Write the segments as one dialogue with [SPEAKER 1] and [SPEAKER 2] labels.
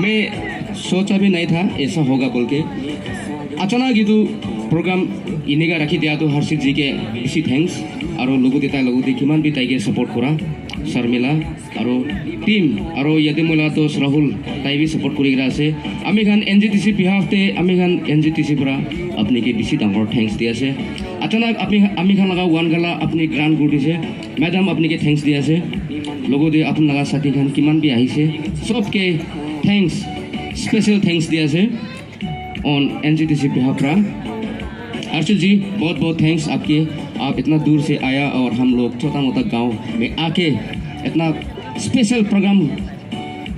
[SPEAKER 1] मैं सोचा भी नहीं था ऐसा होगा बोल के अचानक ये तो प्रोग्राम इनेगा रखी दिया तो हर्षित जी के बेसी थैंक्स और लोगों देता लोगों दे किमान भी ताइके सपोर्ट करा शर्मिला और टीम और ইয়াতে মই লাটোস রাহুল তাই বি সাপোর্ট কৰি গৰা আছে আমি খান এন জি টি চি বিহাফতে আমি খান এন জি টি চিৰ পৰা আপুনিকে বেছি ডাঙৰ থেংকছ দি আছে আচানক আপুনি আমি খান লগা ওৱান গালা আপুনি গ্ৰাণ্ট কৰি দিছে মেডাম আপুনিকে থেংকছ দি আছে লগতে আপোন লগা ছাতি খান কিমান বি আহিছে চবকে thanks, special thanks दिया से on NCTC Bihapra. अर्शद जी बहुत बहुत थैंक्स आपके। आप इतना दूर से आया और हम लोग छोटा मोटा गाँव में आके इतना स्पेशल प्रोग्राम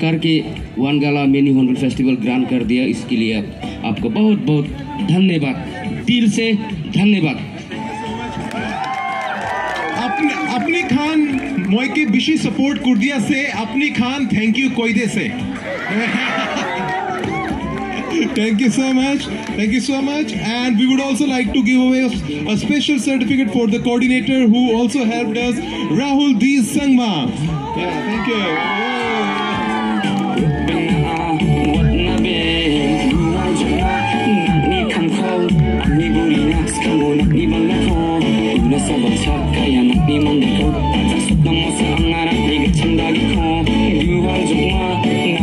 [SPEAKER 1] करके one gala mini Hornbill festival grand कर दिया। इसके लिए आप, आपको बहुत बहुत धन्यवाद। दिल से धन्यवाद।
[SPEAKER 2] अपनी खान मोई के बिशी सपोर्ट कुर्दिया से अपनी खान थैंक यू कोईदे से। Thank you so much. Thank you so much. And we would also like to give away a, a special certificate for the coordinator who also helped us, Rahul D. Sangma. Yeah, thank you.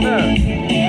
[SPEAKER 2] 四